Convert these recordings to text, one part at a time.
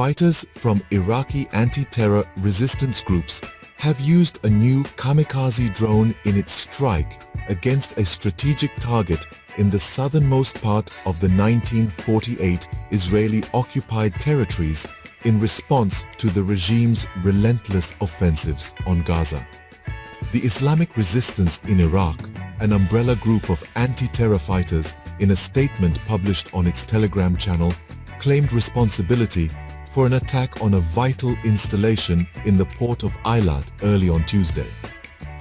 Fighters from Iraqi anti-terror resistance groups have used a new kamikaze drone in its strike against a strategic target in the southernmost part of the 1948 Israeli-occupied territories in response to the regime's relentless offensives on Gaza. The Islamic Resistance in Iraq, an umbrella group of anti-terror fighters, in a statement published on its Telegram channel, claimed responsibility for an attack on a vital installation in the port of Eilat early on Tuesday.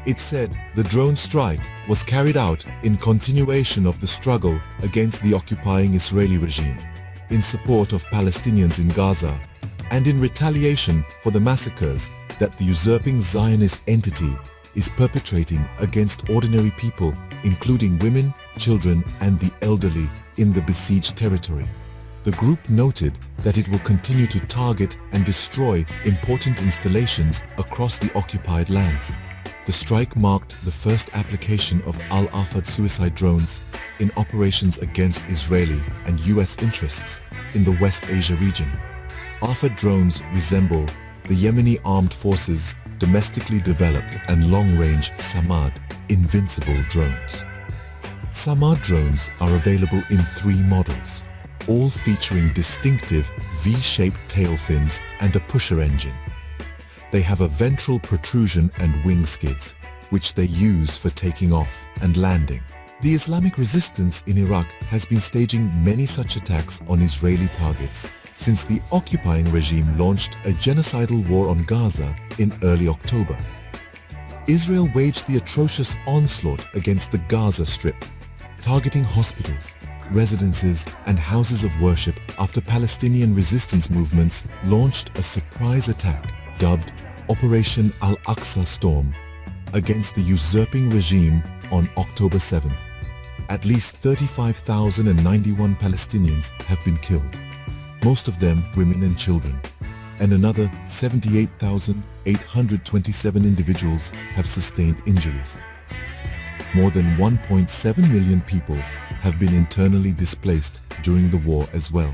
It said the drone strike was carried out in continuation of the struggle against the occupying Israeli regime, in support of Palestinians in Gaza, and in retaliation for the massacres that the usurping Zionist entity is perpetrating against ordinary people, including women, children, and the elderly in the besieged territory. The group noted that it will continue to target and destroy important installations across the occupied lands. The strike marked the first application of Al-Afad suicide drones in operations against Israeli and US interests in the West Asia region. Afad drones resemble the Yemeni armed forces domestically developed and long-range Samad invincible drones. Samad drones are available in three models all featuring distinctive V-shaped tail fins and a pusher engine. They have a ventral protrusion and wing skids, which they use for taking off and landing. The Islamic resistance in Iraq has been staging many such attacks on Israeli targets since the occupying regime launched a genocidal war on Gaza in early October. Israel waged the atrocious onslaught against the Gaza Strip, targeting hospitals, residences and houses of worship after Palestinian resistance movements launched a surprise attack dubbed Operation Al-Aqsa Storm against the usurping regime on October 7th. At least 35,091 Palestinians have been killed, most of them women and children, and another 78,827 individuals have sustained injuries. More than 1.7 million people have been internally displaced during the war as well.